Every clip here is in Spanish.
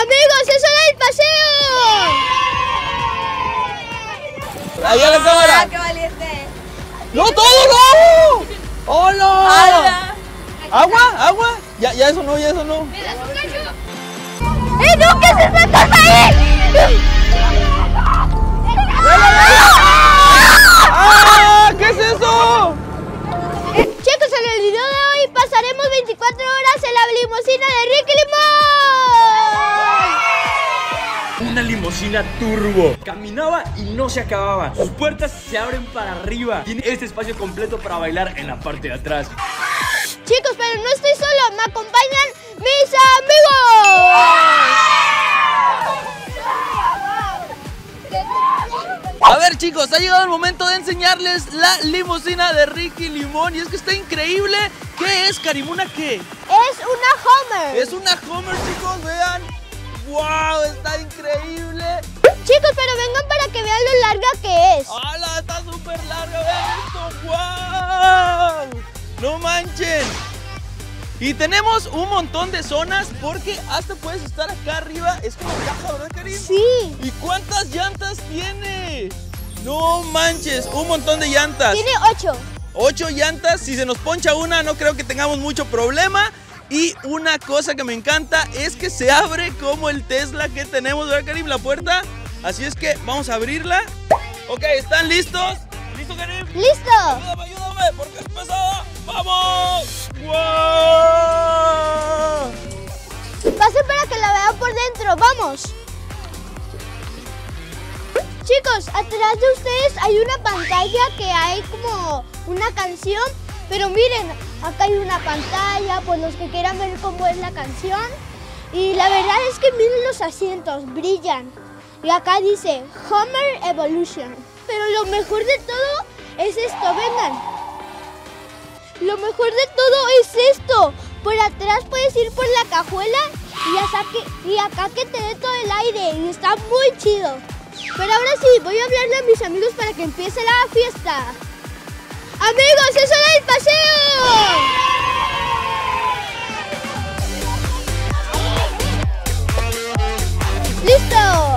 Amigos, es hora del paseo. Allá la cámara. Ah, ¡Qué valiente! ¡No, todo no! ¡Hola! ¿Agua? ¿Agua? Ya, ya eso no, ya eso no. ¡Eh, no! ¿Qué es esa cosa ahí? ¡Ah! Turbo. Caminaba y no se acababa. Sus puertas se abren para arriba. Tiene este espacio completo para bailar en la parte de atrás. Chicos, pero no estoy solo, me acompañan mis amigos. A ver chicos, ha llegado el momento de enseñarles la limusina de Ricky Limón y es que está increíble. ¿Qué es, Karimuna? ¿Qué? Es una Homer. Es una Homer, chicos, vean. ¡Wow! Está increíble. Chicos, pero vengan para que vean lo larga que es. ¡Hala! Está súper larga, vean esto. ¡Wow! ¡No manchen! Y tenemos un montón de zonas porque hasta puedes estar acá arriba. Es como caja, ¿verdad, Karim? Sí. ¿Y cuántas llantas tiene? No manches, un montón de llantas. Tiene ocho. Ocho llantas, si se nos poncha una no creo que tengamos mucho problema. Y una cosa que me encanta es que se abre como el Tesla que tenemos, ¿verdad Karim? La puerta. Así es que vamos a abrirla. Ok, ¿están listos? ¿Listo Karim? ¡Listo! Ayúdame, ayúdame, porque es pesada. ¡Vamos! ¡Wow! Pasen para que la vean por dentro, vamos. Chicos, atrás de ustedes hay una pantalla que hay como una canción, pero miren, acá hay una pantalla, pues los que quieran ver cómo es la canción. Y la verdad es que miren los asientos, brillan. Y acá dice Homer Evolution. Pero lo mejor de todo es esto, vengan. Lo mejor de todo es esto. Por atrás puedes ir por la cajuela y, acá que te dé todo el aire. Y está muy chido. Pero ahora sí, voy a hablarle a mis amigos para que empiece la fiesta. Amigos, es hora del paseo. ¡Listo!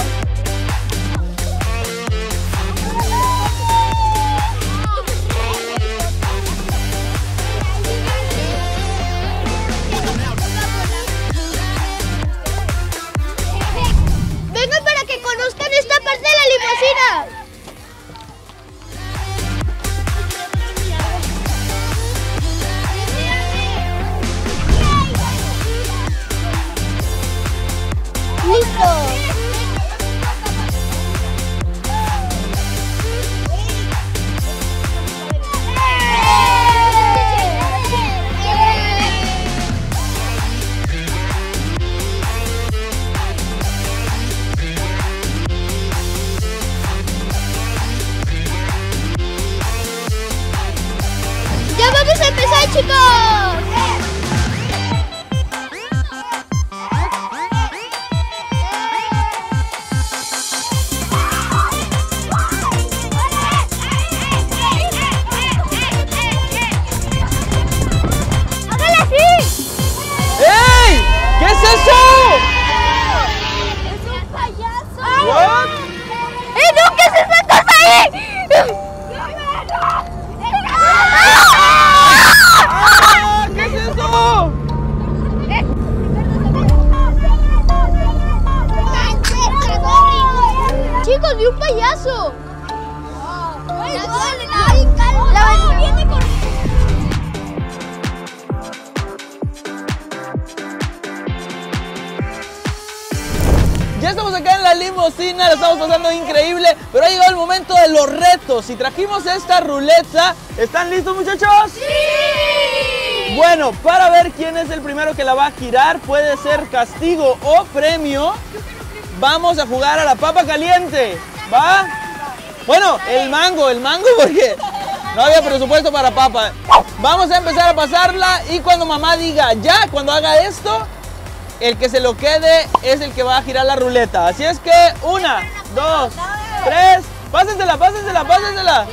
Vi un payaso. Ya estamos acá en la limusina, la estamos pasando increíble, pero ha llegado el momento de los retos. Y trajimos esta ruleta. ¿Están listos, muchachos? ¡Sí! Bueno, para ver quién es el primero que la va a girar, puede ser castigo o premio. Vamos a jugar a la papa caliente. ¿Va? Bueno, el mango, el mango porque no había presupuesto para papa. Vamos a empezar a pasarla y cuando mamá diga ya, cuando haga esto, el que se lo quede es el que va a girar la ruleta. Así es que una, dos, tres, pásensela, pásensela, pásensela.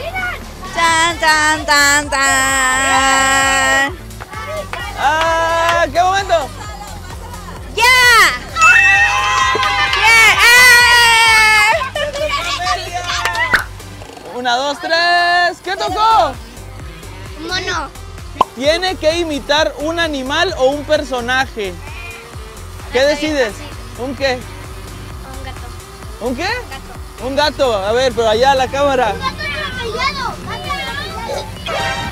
¡Tan, tan, tan, tan! ¡Ah! ¡Qué momento! ¿Qué tocó? Mono. Tiene que imitar un animal o un personaje. ¿Qué decides? ¿Un qué? Un gato. ¿Un qué? Un gato. A ver, pero allá la cámara. gato atropellado.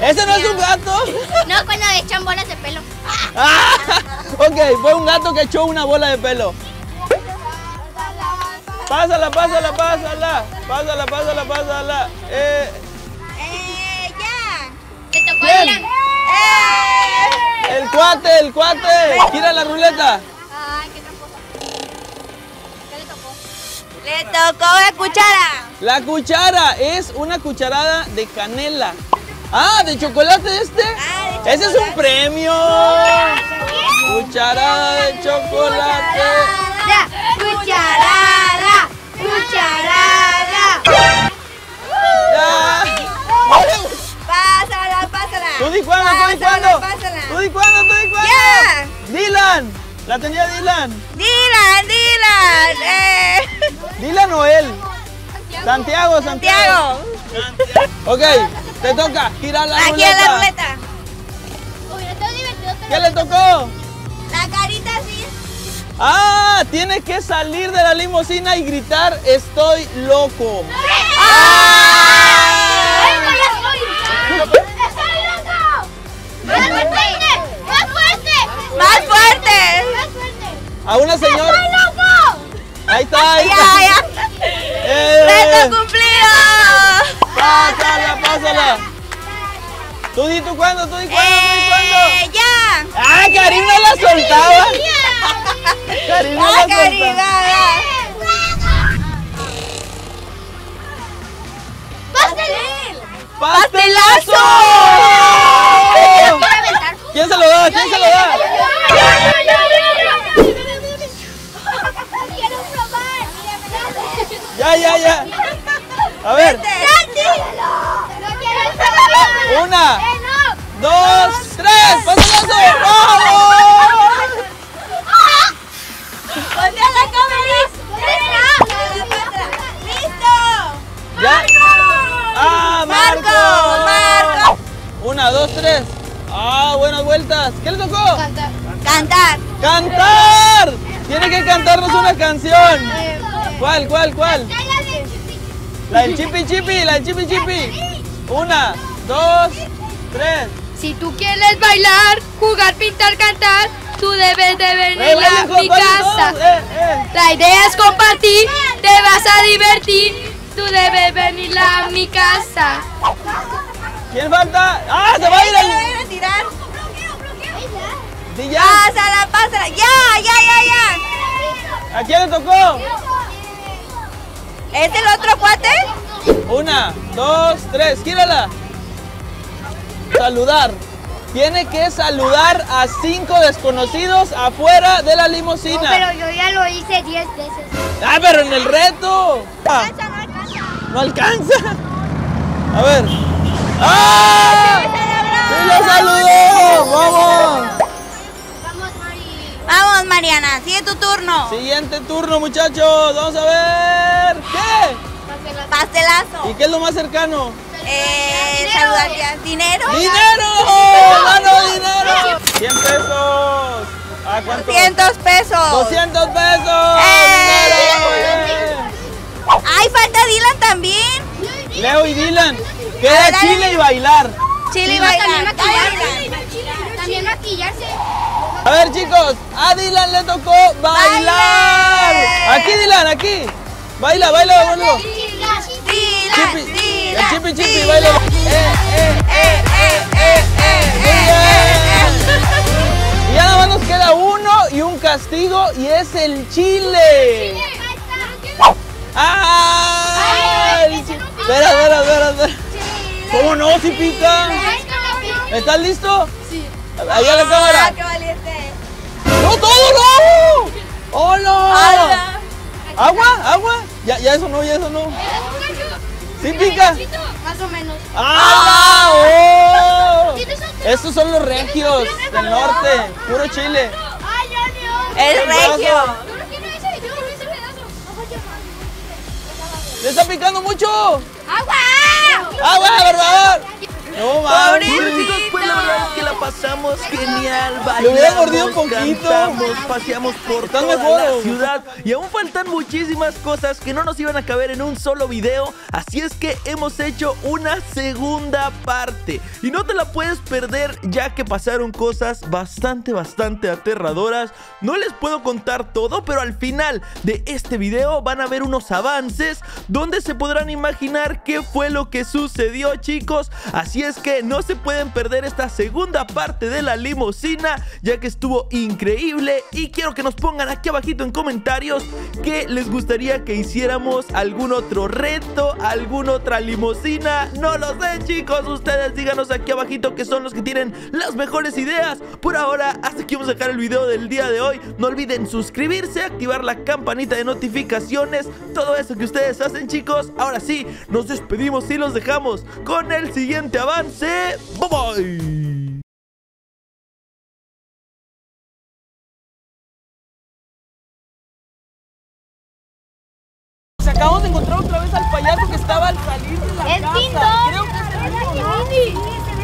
¿Ese no es un gato? No, cuando le echan bolas de pelo. Ah, ok, fue un gato que echó una bola de pelo. Pásala, pásala, pásala. Pásala, pásala, pásala. Eh, ¡Eh, ya! Te tocó ¿Quién? Dylan. ¡Eh! el cuate, el cuate. Gira la ruleta. Ay, qué tramposa. ¿Qué le tocó? Le tocó la cuchara. La cuchara es una cucharada de canela. Ah, ¿de chocolate este? Ah, de Ese es un premio. Cucharada de chocolate. Cucharada. Cucharada. Ya. Pásala, pásala. ¿Tú di cuándo? ¿Tú di cuándo? pásala. ¿Tú di cuándo? ¿Tú di cuándo? Ya. Dylan. La tenía Dylan. Dylan, Dylan. Eh. Dylan o él. Santiago, Santiago. Santiago. Ok, te toca girar la Aquí ruleta. a la ruleta. Hubiera estado divertido tener- ¿Qué le tocó? La. Ah, tiene que salir de la limusina y gritar estoy loco. ¡Ay, no, ya estoy! ¡Estoy loco! ¡Más fuerte! ¡Más fuerte! Más fuerte. ¡Más fuerte! A una señora. ¡Estoy loco! Ahí está, ahí Ya, está. ya. Eh, ¡Reto cumplido! Pásala, pásala. Tú di tú cuándo, tú di cuándo, tú di cuándo. ¡Eh, ya! Ah, Karim no la soltaba. Karim no ¡Ah, la va! ¡Pastel! ¡Pastelazo! ¿Quién se lo da? ¿Quién se lo da? Ya, ya, ya. A ver, una, dos, tres. ¡Pastelazo! ¡Vamos! Una, dos, tres. ¡Ah, buenas vueltas! ¿Qué le tocó? Cantar. ¡Cantar! Tiene que cantarnos una canción. ¿Cuál, cuál, cuál? La del chipi chipi, la del chipi chipi. Una, dos, tres. Si tú quieres bailar, jugar, pintar, cantar, tú debes de venir ¡Eh, a mi casa. ¡Eh, eh! La idea es compartir, te vas a divertir, tú debes venir a mi casa. ¿Quién falta? ¡Ah, se va a ir ¡Se el... la van a tirar! Sí, ya. ¡Pásala, pásala! ¡Ya, ya, ya, ya! ¿A quién le tocó? ¿Es el otro cuate? Una, dos, tres, gírala. Saludar. Tiene que saludar a cinco desconocidos afuera de la limusina. Pero yo ya lo hice 10 veces. Ah, pero en el reto. Ah, no alcanza. A ver. ¡Ah! ¡Sí lo saludó! ¡Vamos! Vamos, Mari. Vamos, Mariana, sigue tu turno. Siguiente turno, muchachos. Vamos a ver. ¿Qué? Pastelazo. ¿Y qué es lo más cercano? Eh, saludar ya. ¿Dinero? ¡Dinero! ¡Gano dinero! 100 pesos. ¿A cuánto? 200 pesos. 200 pesos. ¡Eh! ¡Dinero! ¡Ay, falta Dylan también! eh! Leo y Dylan. Ver, dale. chile y bailar. Chile y también bailar. Maquillarse. También maquillarse. A ver, chicos. A Dylan le tocó bailar. Aquí, Dylan, aquí. Baila, baila, baila. Dylan, Chipi. Chipi, chipi, baila. Eh, eh. Eh, eh, eh, eh, eh. Y ya nada más nos queda uno y un castigo y es el chile. ¡Ah! Espera, espera, espera, espera. ¿Cómo no? Si pica. ¿Estás listo? Sí. Allá la Ah, cámara. qué valiente. ¡No, todo no! ¡Oh! Hola. ¿Agua? ¿Agua? Ya, ya eso no, ya eso no. ¿Sí pica? Más o menos. ¡Ah! ¡Oh! Estos son los regios del norte, puro chile. Ay. El regio. ¿Le está picando mucho? ¡Agua! ¡Agua, por favor! No mames. Verdad es que la pasamos genial. Un bailamos, poquito. cantamos, paseamos por toda mejor. la ciudad y aún faltan muchísimas cosas que no nos iban a caber en un solo video. Así es que hemos hecho una segunda parte y no te la puedes perder ya que pasaron cosas bastante, bastante aterradoras. No les puedo contar todo, pero al final de este video van a ver unos avances donde se podrán imaginar qué fue lo que sucedió, chicos. Así es que no se pueden perder esta segunda parte de la limusina, ya que estuvo increíble. Y quiero que nos pongan aquí abajito en comentarios qué les gustaría que hiciéramos algún otro reto, alguna otra limusina. No lo sé, chicos. Ustedes díganos aquí abajito que son los que tienen las mejores ideas. Por ahora, hasta aquí vamos a dejar el video del día de hoy. No olviden suscribirse, activar la campanita de notificaciones, todo eso que ustedes hacen, chicos. Ahora sí, nos despedimos y los dejamos con el siguiente avance. Bye bye. Estaba al salir de la ¡Es casa.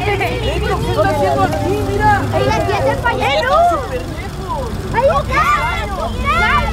Creo que es. ¡Tinto! ¿Qué está haciendo aquí? Mira. ¡Ahí la es lejos. ¡Ahí está!